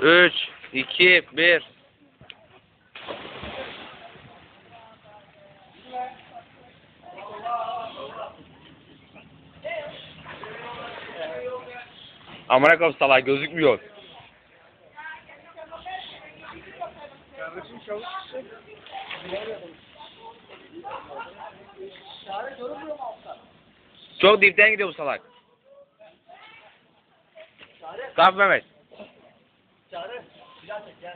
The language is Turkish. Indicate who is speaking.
Speaker 1: 3, 2, 1. Amına koyayım salak gözükmüyor.
Speaker 2: Kardeşim çavuş?
Speaker 1: Çok dipten gidiyor bu salak. Kalk Mehmet.
Speaker 2: 你叫姐姐